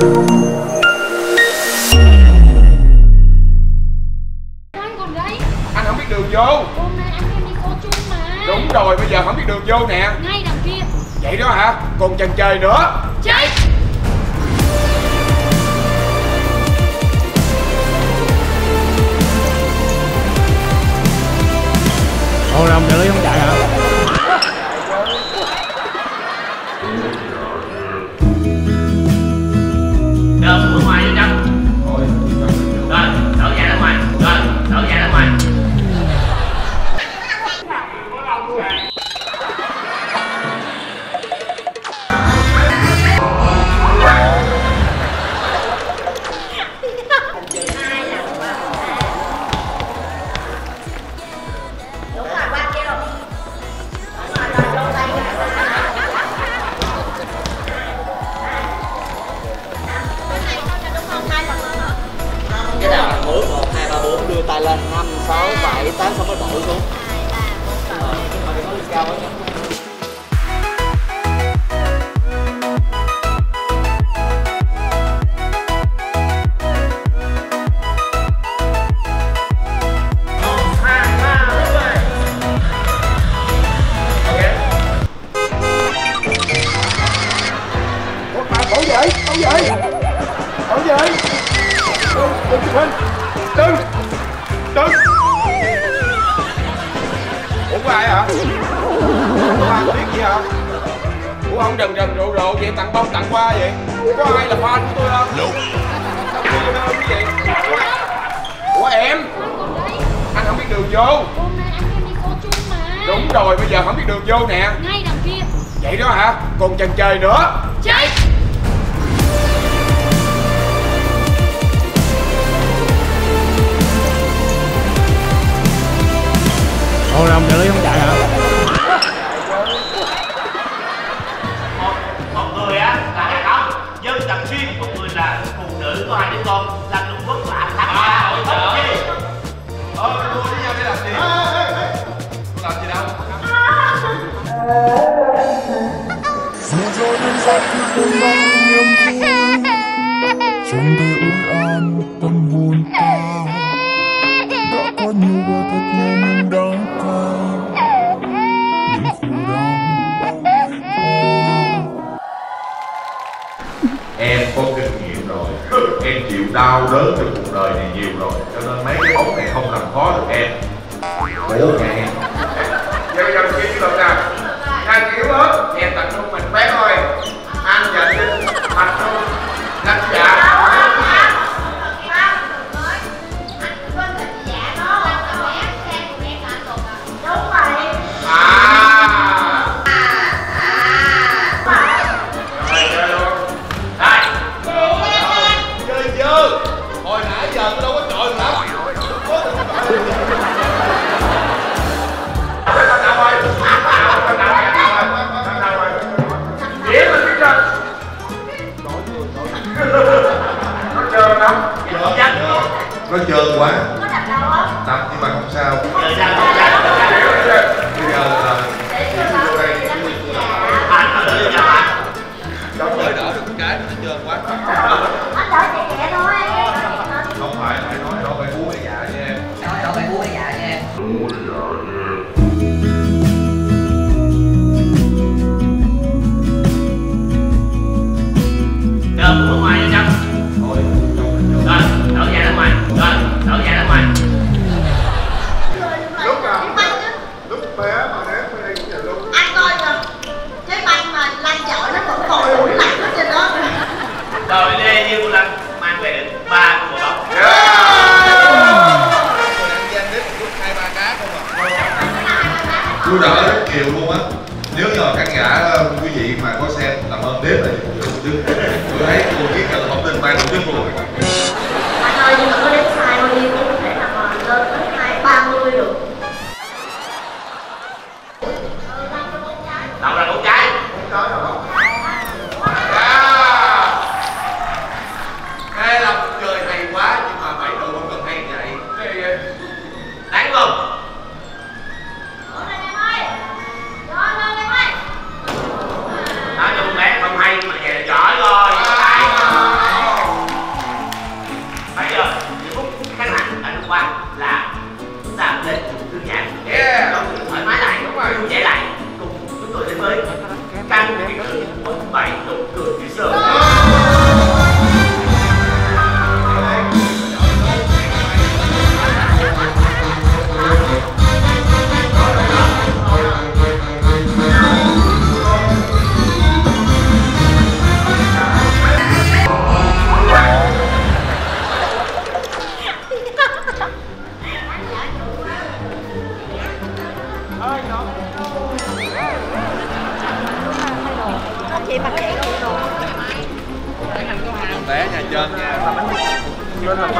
Anh còn đấy anh không biết đường vô. Hôm nay anh em đi cô chung mà. Đúng rồi bây giờ không biết đường vô nè. Ngay đằng kia. Vậy đó hả? Còn chần chờ nữa. Chạy. Ồ làm trợ lý không chạy hả? Được, tay lên năm sáu bảy tám xong mới đổi xuống Ờ, mà đừng có lên cao quá nha Ủa, đừng ủa có ai hả? Có ai biết gì hả? Ủa không rần rần rộ rộ vậy tặng bông tặng hoa vậy. Có ai là fan của tôi không? Sao tôi hơn cái gì? Ủa em? Anh anh không biết đường vô. Hôm nay anh em đi cô chung mà. Đúng rồi bây giờ không biết đường vô nè. Ngay đằng kia. Vậy đó hả? Còn chần chờ nữa. Chạy Ồ làm trợ lý không chạy hả? một, một người á là đàn ông dân tộc xuyên một người là phụ nữ có hai đứa con là trung quốc là thắng. À, ôi trời ờ tôi với nhau để làm gì? Tôi làm gì đâu? Niềm vui Trong đời ôi an tâm hồn ta đau đớn trong cuộc đời này nhiều rồi. Cho nên mấy cái bóng này không làm khó được em. Hiểu nhà nhưng mà không sao? À đỡ rất nhiều luôn á. Nếu nhờ khán giả ờ, quý vị mà có xem, làm ơn đếm lại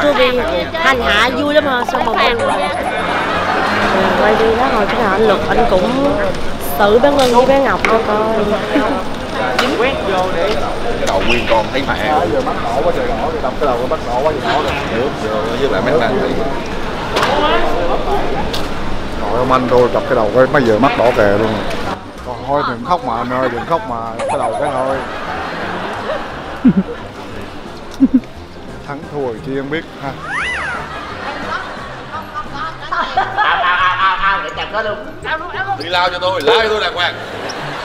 Tôi đi hành hạ vui lắm hả? Xong mà quay quay đi đó hồi cái nào anh Luật anh cũng tự bé Ngân với bé Ngọc cho coi. Quét vô để cái đầu nguyên con thấy mẹ giờ mắt đỏ quá trời đỏ thì đập cái đầu mắt đỏ quá trời đỏ rồi nước vô với lại mấy bạn thì Trời ông anh tôi đập cái đầu cái mấy giờ mắt đỏ kè luôn. Còn thôi đừng khóc mà anh ơi đừng khóc mà cái đầu cái thôi Thắng thua thì chi không biết ha. Nó luôn. Đi lao cho tôi lao cho tôi đàng hoàng.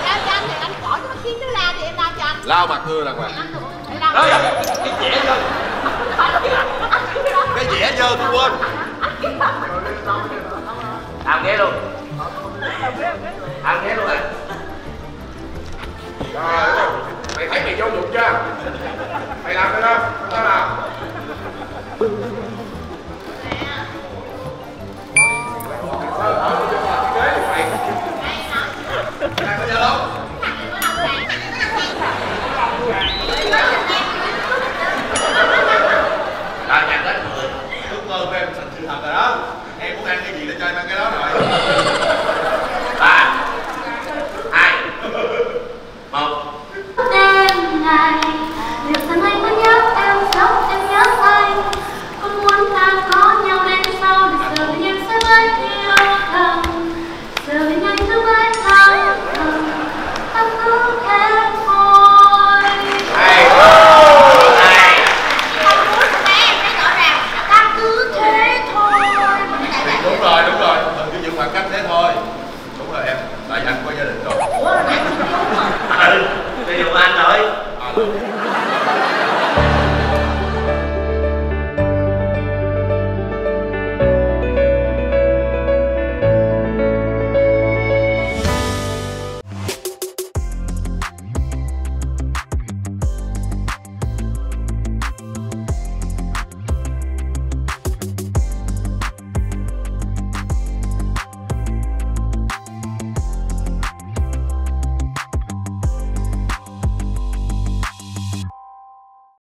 Lao cho anh thì anh bỏ cho nó kiếm nó la thì em lao cho anh. Lao mặt tôi đàng hoàng. Anh lao Ê, cái dẻ dơ cái dẻ dơ tôi quên. Ao ghé luôn. Ao ghé luôn à. Mày thấy mày vô dụng chưa? Mày làm cái đó tao làm life.